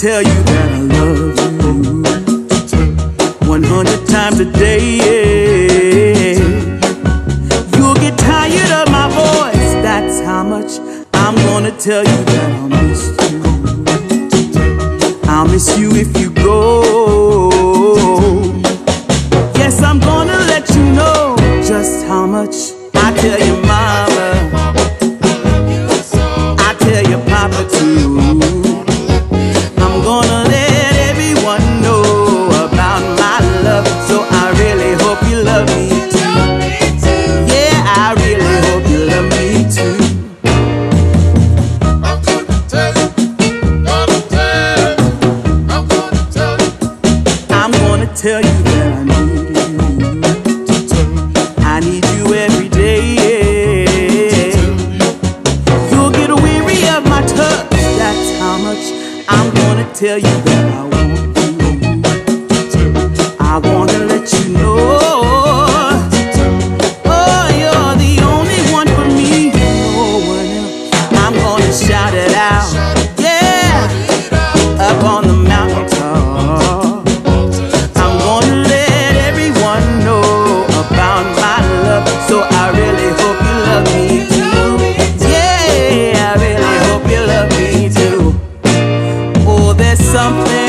tell you that I love you 100 times a day. Yeah. You'll get tired of my voice, that's how much I'm gonna tell you that I'll miss you. I'll miss you if you go. Yes, I'm gonna let you know just how much I tell you, I'm gonna tell you that I need you. I need you every day. You'll get weary of my touch. That's how much I'm gonna tell you that I want something